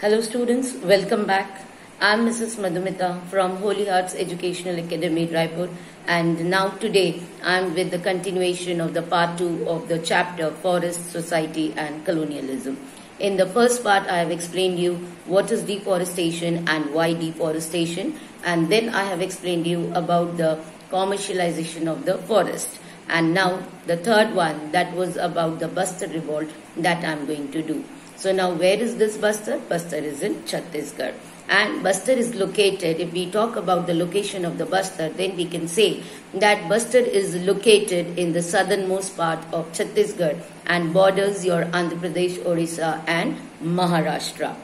Hello students, welcome back. I'm Mrs. Madhumita from Holy Hearts Educational Academy, Raipur and now today I'm with the continuation of the part 2 of the chapter Forest, Society and Colonialism. In the first part I have explained you what is deforestation and why deforestation and then I have explained you about the commercialization of the forest. And now the third one that was about the Bastar revolt that I'm going to do. So now where is this Bastar? Bastar is in Chhattisgarh. And Bastar is located, if we talk about the location of the Bastar, then we can say that Bastar is located in the southernmost part of Chhattisgarh and borders your Andhra Pradesh, Orissa and Maharashtra.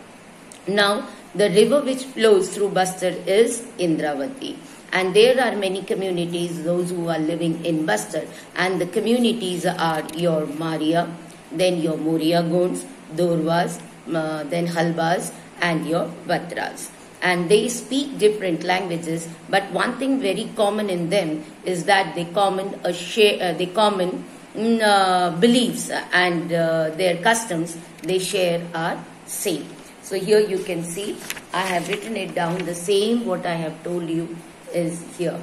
Now, the river which flows through Bastar is Indravati. And there are many communities, those who are living in Bastar. And the communities are your Maria, then your Muria Gonds, Dhurwas, uh, then Halbas, and your Bhatras. And they speak different languages, but one thing very common in them is that they common a share, uh, they common mm, uh, beliefs and uh, their customs they share are same. So here you can see I have written it down. The same what I have told you is here.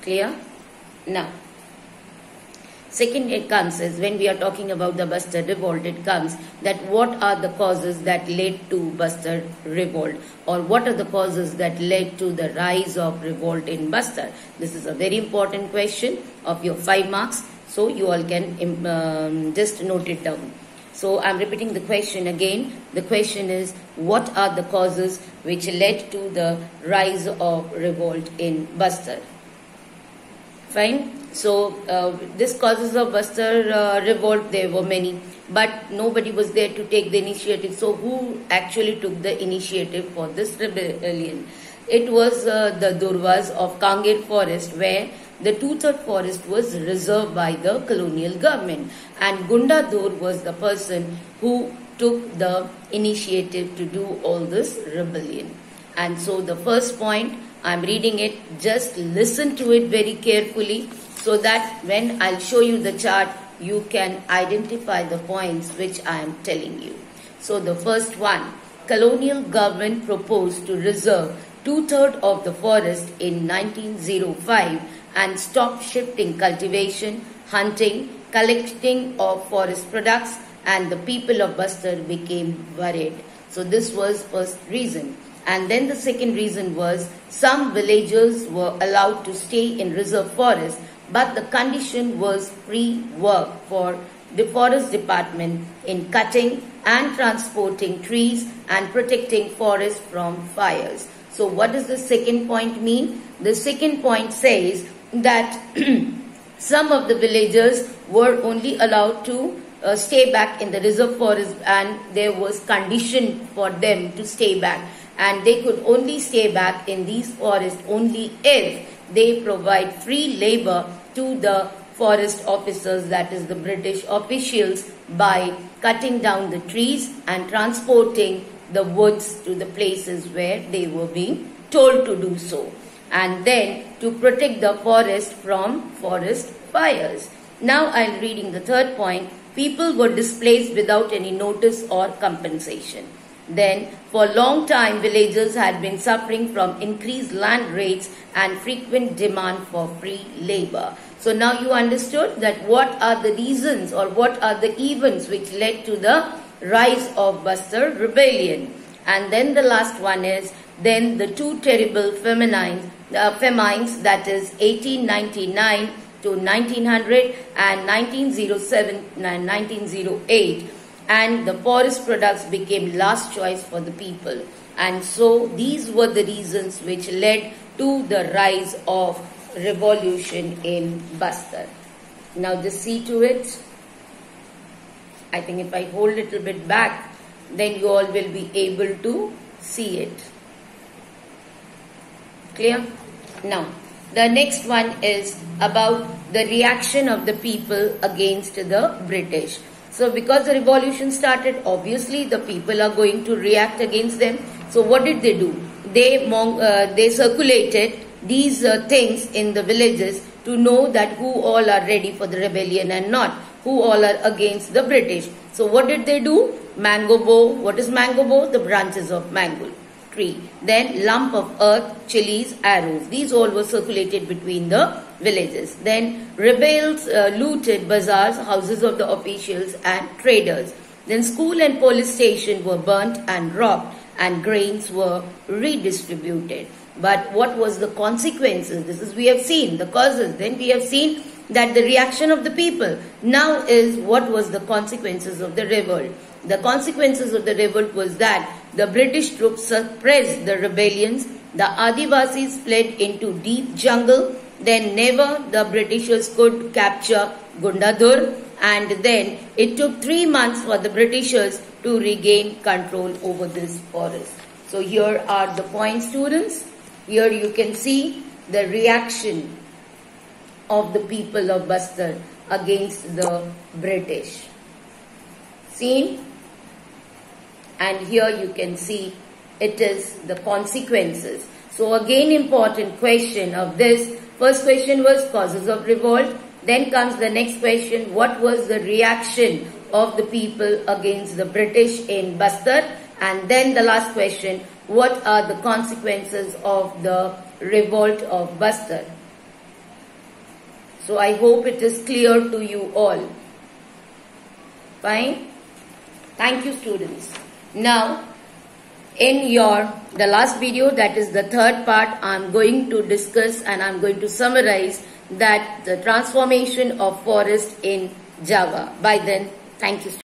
Clear? Now. Second, it comes is when we are talking about the Bastar revolt, it comes that what are the causes that led to Bastar revolt or what are the causes that led to the rise of revolt in Bastar? This is a very important question of your five marks. So you all can um, just note it down. So I'm repeating the question again. The question is what are the causes which led to the rise of revolt in Bastar? Fine. So uh, this causes of Bastar uh, revolt, there were many, but nobody was there to take the initiative. So who actually took the initiative for this rebellion? It was uh, the Dhurwas of Kanger forest where the two-third forest was reserved by the colonial government and Gunda Dhur was the person who took the initiative to do all this rebellion. And so the first point, I'm reading it, just listen to it very carefully so that when I'll show you the chart, you can identify the points which I am telling you. So the first one, colonial government proposed to reserve two-thirds of the forest in 1905 and stop shifting cultivation, hunting, collecting of forest products and the people of Bastar became worried. So this was first reason. And then the second reason was some villagers were allowed to stay in reserve forest but the condition was free work for the forest department in cutting and transporting trees and protecting forests from fires. So what does the second point mean? The second point says that some of the villagers were only allowed to uh, stay back in the reserve forest and there was condition for them to stay back and they could only stay back in these forests only if they provide free labor to the forest officers, that is the British officials, by cutting down the trees and transporting the woods to the places where they were being told to do so. And then to protect the forest from forest fires. Now I am reading the third point. People were displaced without any notice or compensation. Then, for a long time, villagers had been suffering from increased land rates and frequent demand for free labor. So now you understood that what are the reasons or what are the events which led to the rise of Bastar rebellion. And then the last one is then the two terrible feminines, uh, that is 1899 to 1900 and 1907 and 1908 and the forest products became last choice for the people. And so these were the reasons which led to the rise of revolution in Bastar. Now just see to it. I think if I hold a little bit back, then you all will be able to see it. Clear? Now, the next one is about the reaction of the people against the British. So because the revolution started, obviously the people are going to react against them. So what did they do? They, uh, they circulated these uh, things in the villages to know that who all are ready for the rebellion and not. who all are against the British. So what did they do? Mango bough. What is mango bough? The branches of mango tree. Then lump of earth, chilies, arrows. These all were circulated between the villages. Then rebels uh, looted bazaars, houses of the officials and traders. Then school and police station were burnt and robbed and grains were redistributed. But what was the consequences? This is we have seen the causes. Then we have seen that the reaction of the people. Now is what was the consequences of the revolt. The consequences of the revolt was that the British troops suppressed the rebellions. The Adivasis fled into deep jungle. Then never the Britishers could capture Gunda Dhur and then it took three months for the Britishers to regain control over this forest. So here are the points students. Here you can see the reaction of the people of Bastar against the British. Seen? And here you can see it is the consequences. So again important question of this. First question was causes of revolt. Then comes the next question. What was the reaction of the people against the British in Bastar? And then the last question. What are the consequences of the revolt of Bastar? So I hope it is clear to you all. Fine? Thank you students. Now, in your, the last video that is the third part, I'm going to discuss and I'm going to summarize that the transformation of forest in Java. By then, thank you.